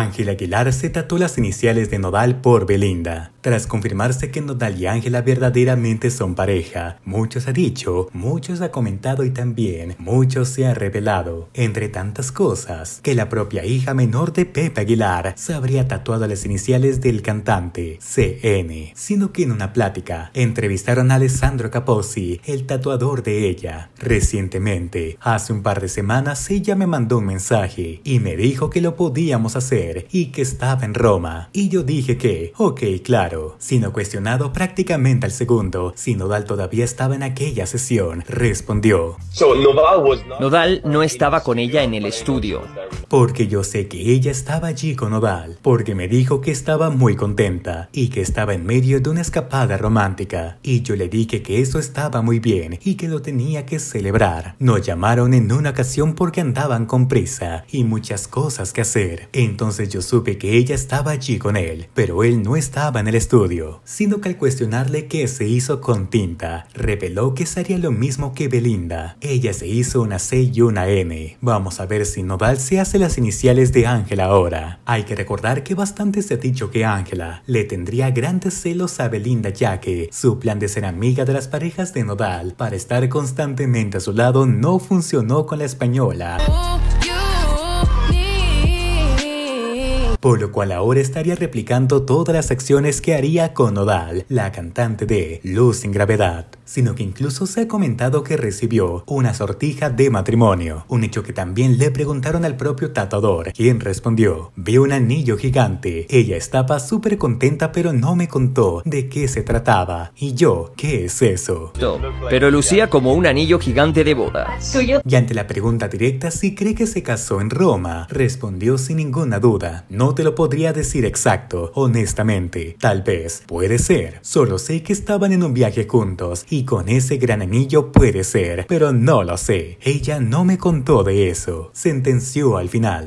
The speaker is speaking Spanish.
Ángela Aguilar se tatuó las iniciales de Nodal por Belinda. Tras confirmarse que Nodal y Ángela verdaderamente son pareja, muchos ha dicho, muchos ha comentado y también muchos se ha revelado, entre tantas cosas, que la propia hija menor de Pepe Aguilar se habría tatuado las iniciales del cantante, CN, sino que en una plática entrevistaron a Alessandro Capozzi, el tatuador de ella. Recientemente, hace un par de semanas, ella me mandó un mensaje y me dijo que lo podíamos hacer y que estaba en Roma. Y yo dije que, ok, claro, sino cuestionado prácticamente al segundo si Nodal todavía estaba en aquella sesión, respondió. Nodal no estaba con ella en el estudio. Porque yo sé que ella estaba allí con Nodal, porque me dijo que estaba muy contenta y que estaba en medio de una escapada romántica. Y yo le dije que eso estaba muy bien y que lo tenía que celebrar. Nos llamaron en una ocasión porque andaban con prisa y muchas cosas que hacer. Entonces yo supe que ella estaba allí con él, pero él no estaba en el estudio, sino que al cuestionarle qué se hizo con tinta, reveló que sería lo mismo que Belinda. Ella se hizo una C y una N. Vamos a ver si Nodal se hace las iniciales de Ángela ahora. Hay que recordar que bastante se ha dicho que Ángela le tendría grandes celos a Belinda ya que su plan de ser amiga de las parejas de Nodal para estar constantemente a su lado no funcionó con la española. Por lo cual ahora estaría replicando todas las acciones que haría con Nodal, la cantante de Luz sin Gravedad, sino que incluso se ha comentado que recibió una sortija de matrimonio, un hecho que también le preguntaron al propio tatuador, quien respondió, vi un anillo gigante, ella estaba súper contenta pero no me contó de qué se trataba, y yo, ¿qué es eso? Pero lucía como un anillo gigante de boda. Y ante la pregunta directa si cree que se casó en Roma, respondió sin ninguna duda, no te lo podría decir exacto, honestamente. Tal vez, puede ser. Solo sé que estaban en un viaje juntos y con ese gran anillo puede ser, pero no lo sé. Ella no me contó de eso. Sentenció al final.